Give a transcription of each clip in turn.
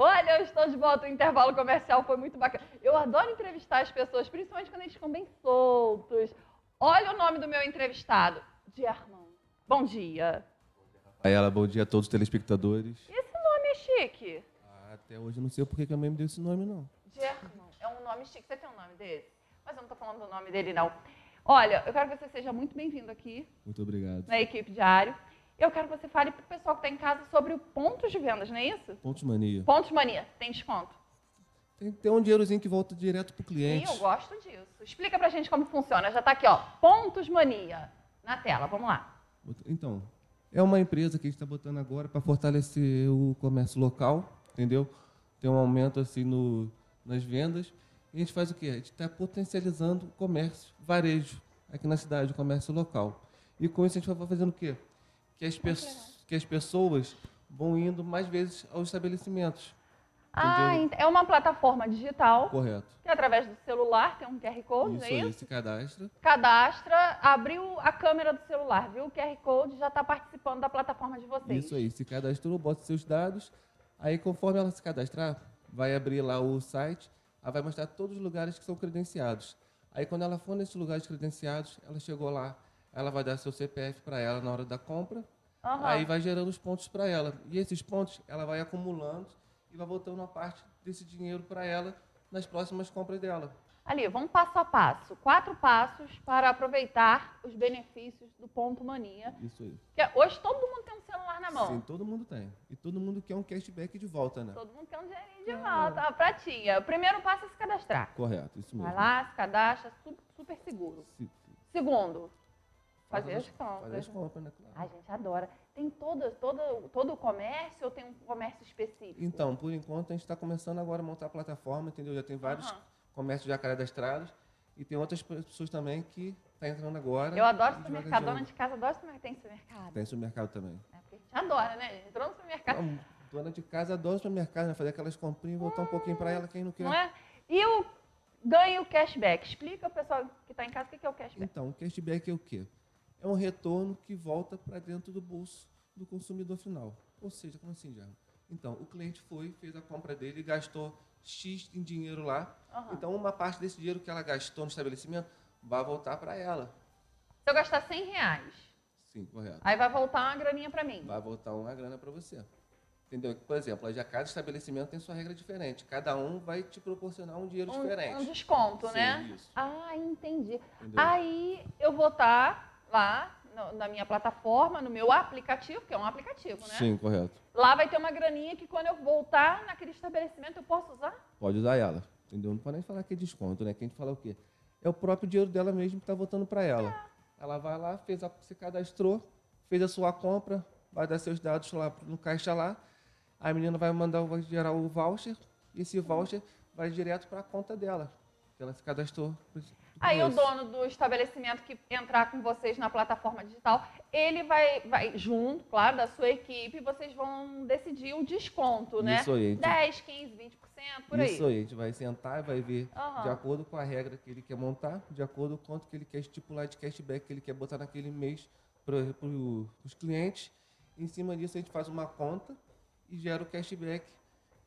Olha, eu estou de volta. O intervalo comercial foi muito bacana. Eu adoro entrevistar as pessoas, principalmente quando eles ficam bem soltos. Olha o nome do meu entrevistado. German. Bom dia. Rafaela, bom dia a todos os telespectadores. Esse nome é chique. Ah, até hoje eu não sei por que a mãe me deu esse nome, não. German. É um nome chique. Você tem um nome desse? Mas eu não estou falando do nome dele, não. Olha, eu quero que você seja muito bem-vindo aqui Muito obrigado. na equipe Diário. Eu quero que você fale para o pessoal que está em casa sobre o pontos de vendas, não é isso? Pontos mania. Pontos Mania. Tem desconto? Tem que ter um dinheirozinho que volta direto pro Sim, cliente. eu gosto disso. Explica pra gente como funciona. Já tá aqui, ó. Pontos Mania. Na tela, vamos lá. Então, é uma empresa que a gente está botando agora para fortalecer o comércio local, entendeu? Tem um aumento assim no, nas vendas. E a gente faz o quê? A gente está potencializando o comércio, varejo, aqui na cidade, o comércio local. E com isso a gente vai fazendo o quê? Que as, que as pessoas vão indo mais vezes aos estabelecimentos. Ah, Entendeu? ent- é uma plataforma digital Correto. que através do celular tem um QR Code, Isso é aí, isso? se cadastra. Cadastra, abriu a câmera do celular, viu o QR Code, já está participando da plataforma de vocês. Isso aí, se cadastrou, bota seus dados. Aí, conforme ela se cadastrar, vai abrir lá o site, aí vai mostrar todos os lugares que são credenciados. Aí, quando ela for nesses lugares credenciados, ela chegou lá, ela vai dar seu CPF para ela na hora da compra, Aham. aí vai gerando os pontos para ela. E esses pontos, ela vai acumulando e vai voltando uma parte desse dinheiro para ela nas próximas compras dela. Ali, vamos passo a passo. Quatro passos para aproveitar os benefícios do Ponto Mania. Isso aí. Que é- hoje todo mundo tem um celular na mão. Sim, todo mundo tem. E todo mundo quer um cashback de volta, né? Todo mundo quer um dinheirinho de volta, uma pratinha. O primeiro passo é se cadastrar. Correto, isso mesmo. Vai lá, se cadastra, su- super seguro. Se- Segundo, fazer as Fazer compras. as compras, né? Claro. A gente adora. Tem todo, todo, todo o comércio ou tem um comércio específico? Então, por enquanto, a gente está começando agora a montar a plataforma, entendeu? Já tem vários Aham. comércios já cadastrados e tem outras pessoas também que estão entrando agora. Eu adoro supermercado. Dona de casa adora supermercado. Tem supermercado? Tem supermercado também. É porque a gente adora, né? Entrou no supermercado. Não, dona de casa adora supermercado, né? Fazer aquelas comprinhas e voltar um pouquinho para ela, quem não quer. Não é? E o ganho cashback. Explica pro pessoal que está em casa o que é o cashback. Então, o cashback é o quê? É um retorno que volta para dentro do bolso do consumidor final. Ou seja, como assim, Diabo? Então, o cliente foi, fez a compra dele, gastou X em dinheiro lá. Aham. Então, uma parte desse dinheiro que ela gastou no estabelecimento vai voltar para ela. Se eu gastar 100 reais, Sim, correto. aí vai voltar uma graninha para mim. vai voltar uma grana para você. Entendeu? Por exemplo, já cada estabelecimento tem sua regra diferente. Cada um vai te proporcionar um dinheiro Um, diferente. um desconto, Sim, né? isso. Ah, entendi. Entendeu? Aí eu vou estar lá no- na minha plataforma, no meu aplicativo, que é um aplicativo, né? Sim, correto. Lá vai ter uma graninha que quando eu voltar naquele estabelecimento eu posso usar? Pode usar ela. Entendeu? Não pode nem falar que é desconto, né? Que a gente fala o quê? É o próprio dinheiro dela mesmo que está voltando para ela. Ela vai lá, fez a, se cadastrou, fez a sua compra, vai dar seus dados lá no caixa lá. A menina vai mandar, vai gerar o voucher e esse voucher vai direto para a conta dela. Que ela se cadastrou. Aí o começo. dono do estabelecimento que entrar com vocês na plataforma digital, ele vai, vai junto, claro, da sua equipe, vocês vão decidir o desconto, né? Isso aí, a gente- 10, 15, 20%, por aí. Isso aí, a gente vai sentar e vai ver Aham. de acordo com a regra que ele quer montar, de acordo com quanto que ele quer estipular de cashback que ele quer botar naquele mês para os clientes. Em cima disso, a gente faz uma conta e gera o cashback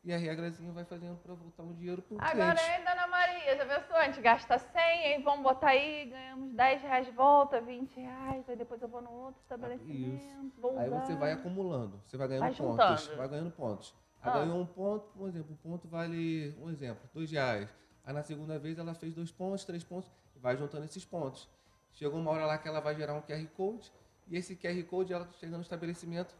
e a regrazinha vai fazendo para voltar o dinheiro para o Agora, cliente. hein, dona Maria, já pensou? A gente gasta 100, aí vamos botar aí, ganhamos 10 reais de volta, 20 reais, aí depois eu vou no outro estabelecimento, vou Aí você vai acumulando, você vai ganhando Vai pontos, juntando. vai ganhando pontos. Ah. Aí ganhou um ponto, por exemplo, um ponto vale, um exemplo, dois reais. Aí na segunda vez ela fez dois pontos, três pontos, e vai juntando esses pontos. Chegou uma hora lá que ela vai gerar um QR Code, e esse QR Code, ela chegando no estabelecimento,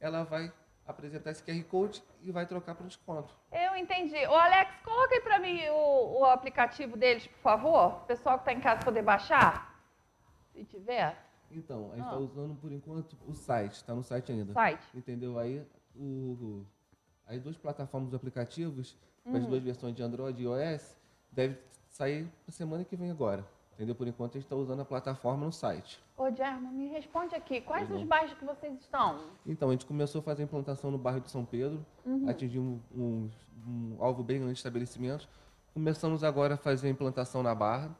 ela vai apresentar esse QR Code e vai trocar para desconto. Eu entendi. Ô, Alex, coloca aí pra mim o, o aplicativo deles, por favor. O pessoal que tá em casa poder baixar. Se tiver, Então, a gente Ah. está usando por enquanto o site, está no site ainda. site. Entendeu? Aí o, o- as duas plataformas dos aplicativos, Uhum. as duas versões de Android e iOS, deve sair na semana que vem agora. Entendeu? Por enquanto a gente está usando a plataforma no site. Ô, Germa, me responde aqui. Quais Pois os bairros que vocês estão? Então, a gente começou a fazer a implantação no bairro de São Pedro, Uhum. atingimos um, um alvo bem grande de estabelecimentos. Começamos agora a fazer a implantação na Barra,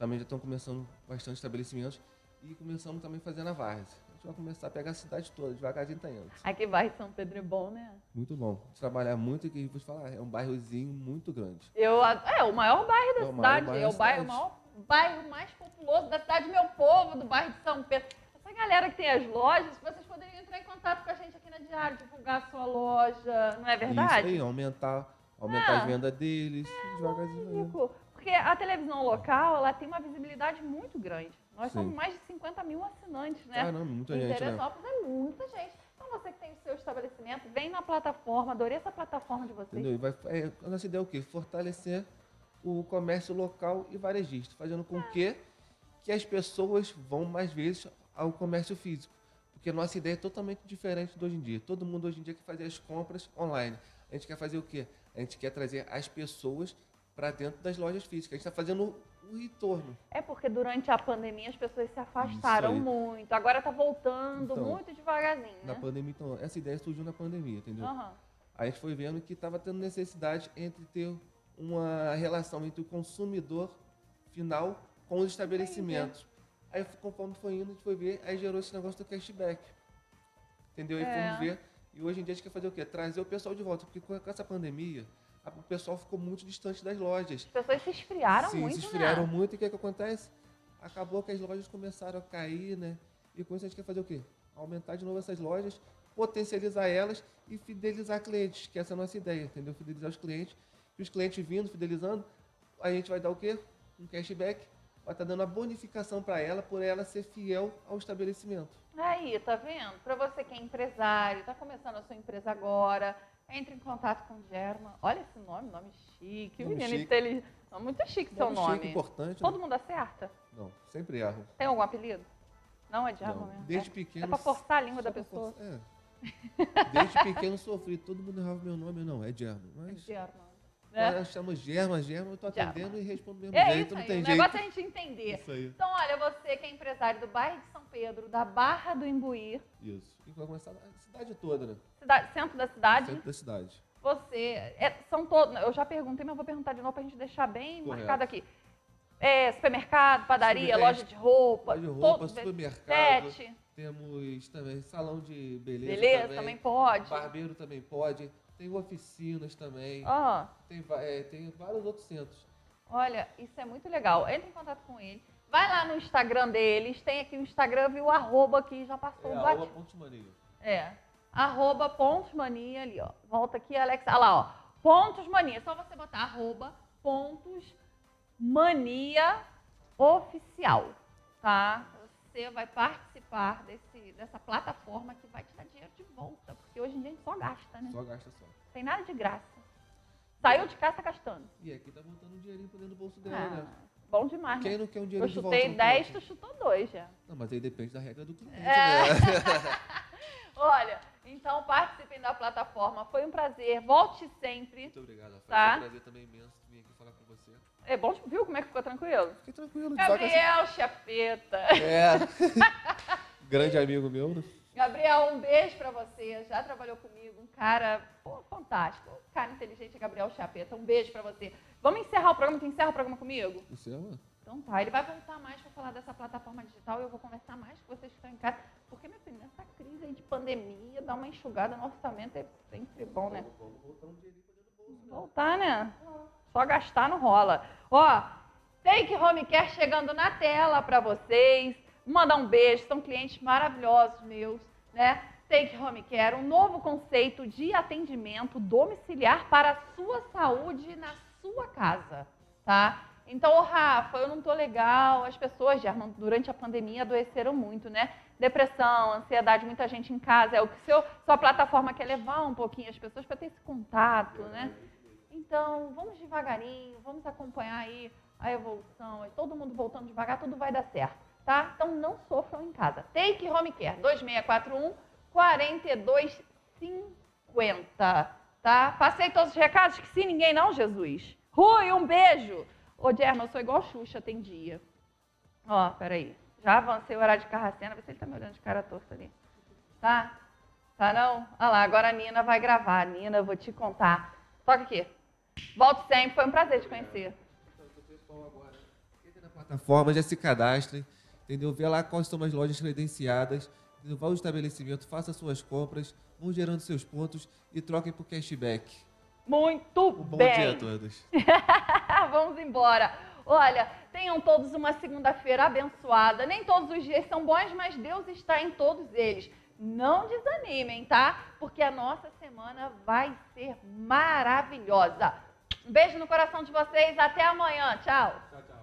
também já estão começando bastante estabelecimentos. E começamos também a fazer na Várzea. A gente vai começar a pegar a cidade toda, devagarzinho tá indo. Aqui bairro São Pedro é bom, né? Muito bom. Trabalhar muito e vou te falar, é um bairrozinho muito grande. Eu, é o maior bairro da É maior cidade, bairro é o bairro, maior bairro mais populoso da cidade, meu povo, do bairro de São Pedro. Essa galera que tem as lojas, vocês poderiam entrar em contato com a gente aqui na Diário, divulgar a sua loja, não é verdade? Isso aí, aumentar, aumentar Ah. as vendas deles, devagarzinho. indo. Lógico, Porque a televisão local, ela tem uma visibilidade muito grande. Nós Sim. somos mais de 50 mil assinantes, né? Caramba, muita em gente, né? Teresópolis é muita gente. Então você que tem o seu estabelecimento, vem na plataforma, adorei essa plataforma de vocês. Entendeu? Vai, é, a nossa ideia é o quê? Fortalecer o comércio local e varejista, fazendo com que, que as pessoas vão mais vezes ao comércio físico. Porque a nossa ideia é totalmente diferente de hoje em dia. Todo mundo hoje em dia quer fazer as compras online. A gente quer fazer o quê? A gente quer trazer as pessoas para dentro das lojas físicas. A gente está fazendo o retorno. É porque durante a pandemia as pessoas se afastaram aí. muito. Agora tá voltando Então, muito devagarzinho, Na né? pandemia, então, essa ideia surgiu na pandemia, entendeu? Aham. a gente foi vendo que estava tendo necessidade entre ter uma relação entre o consumidor final com os estabelecimentos. Aí, conforme foi indo, a gente foi ver, aí gerou esse negócio do cashback. Entendeu? Aí É. fomos ver. E hoje em dia a gente quer fazer o quê? Trazer o pessoal de volta. Porque com essa pandemia, a- o pessoal ficou muito distante das lojas. As pessoas se esfriaram Sim, muito, se esfriaram né? muito. E o que, que acontece? Acabou que as lojas começaram a cair, né? E com isso a gente quer fazer o quê? Aumentar de novo essas lojas, potencializar elas e fidelizar clientes, que essa é a nossa ideia, entendeu? Fidelizar os clientes. E os clientes vindo, fidelizando, a gente vai dar o quê? Um cashback, vai estar dando a bonificação para ela, por ela ser fiel ao estabelecimento. Aí, tá vendo? Para você que é empresário, tá começando a sua empresa agora, entre em contato com o Germa. Olha esse nome, nome chique, Nome menino chique. inteligente. Muito chique seu Nome nome. chique, importante. Todo né? mundo acerta? Não, sempre erro. Tem algum apelido? Não, é Germa Não, mesmo. Desde é. pequeno. É pra forçar a língua da pessoa. forçar- É. Desde pequeno sofri, todo mundo errava meu nome, não, é German. É Mas Germa. Né? chama Germa, Germa, eu Germa. atendendo e respondo do mesmo É jeito, isso não aí, tem o jeito. negócio é a gente entender. Isso aí. Então, olha, você que é empresário do bairro de São Pedro, da Barra do Imbuí, Isso. E vai começar a cidade toda, né? cidade- centro da cidade, Centro da cidade. você. é- são todos. Eu já perguntei, mas vou perguntar de novo pra gente deixar bem Correto. marcado aqui. É, supermercado, padaria, é, loja de roupa, Loja de roupa, todo- supermercado. pet, Temos também salão de beleza, beleza, também. também pode. Barbeiro também pode. Tem oficinas também. Ó, Tem, é, tem vários outros centros. olha, isso é muito legal. Entre em contato com ele. Vai lá no Instagram deles, tem aqui o Instagram, viu? O arroba aqui, já passou É o a bate. Rua Ponte Mania. É. Arroba Pontos Mania ali, ó. Volta aqui, Alex. Olha lá, ó. Pontos Mania. Só você botar arroba Pontos Mania Oficial, tá? Você vai participar desse, dessa plataforma que vai te dar dinheiro de volta. Porque hoje em dia a gente só gasta, né? Só gasta só. Tem nada de graça. Saiu de casa, tá gastando. E aqui tá botando um dinheirinho pra dentro do bolso dela, Ah, né? bom demais, Quem né? não quer um Eu dinheiro de volta? chutei não 10, pode? tu chutou 2 já. Não, mas aí depende da regra do cliente, É. né? Olha, então participem da plataforma. Foi um prazer. Volte sempre. Muito obrigado, Rafael. Tá. Foi um prazer também imenso vir aqui falar com você. É bom, viu como é que ficou tranquilo? Fique tranquilo. Gabriel Chapeta. É. Grande amigo meu, né? Gabriel, um beijo pra você. Já trabalhou comigo, um cara pô, fantástico. Um cara inteligente, Gabriel Chapeta. Um beijo pra você. Vamos encerrar o programa. Tu encerra o programa comigo? Uma... Então tá, ele vai voltar mais para falar dessa plataforma digital e eu vou conversar mais com vocês que estão em casa. Pandemia, dar uma enxugada no orçamento é sempre bom, né? Né? Voltar, né? Só gastar não rola. Ó, Take Home Care chegando na tela para vocês. Mandar um beijo, são clientes maravilhosos meus, né? Take Home Care, um novo conceito de atendimento domiciliar para a sua saúde na sua casa, tá? Então, ô Rafa, eu não tô legal. As pessoas, German, durante a pandemia adoeceram muito, né? Depressão, ansiedade, muita gente em casa. É o que seu, sua plataforma quer levar um pouquinho as pessoas para ter esse contato, né? Então, vamos devagarinho, vamos acompanhar aí a evolução. Todo mundo voltando devagar, tudo vai dar certo, tá? Então, não sofram em casa. Take Home Care, 2641 4250, tá? Passei todos os recados, esqueci ninguém não, Jesus. Rui, um beijo. Ô, Germa, eu sou igual Xuxa, tem dia. Ó, peraí. Já avancei o horário de carracena, vê se ele tá me olhando de cara torta ali. Tá? Tá não? Olha lá, agora a Nina vai gravar. Nina, eu vou te contar. Toca aqui. Volte sempre, foi um prazer te conhecer. O pessoal agora entra na plataforma, já se cadastre, entendeu? Vê lá quais são as lojas credenciadas, vá ao estabelecimento, faça suas compras, vão gerando seus pontos e troquem por cashback. Muito Um bom bem. dia a todos. Vamos embora. Olha, tenham todos uma segunda-feira abençoada. Nem todos os dias são bons, mas Deus está em todos eles. Não desanimem, tá? Porque a nossa semana vai ser maravilhosa. Um beijo no coração de vocês. Até amanhã. Tchau. Tchau, tchau.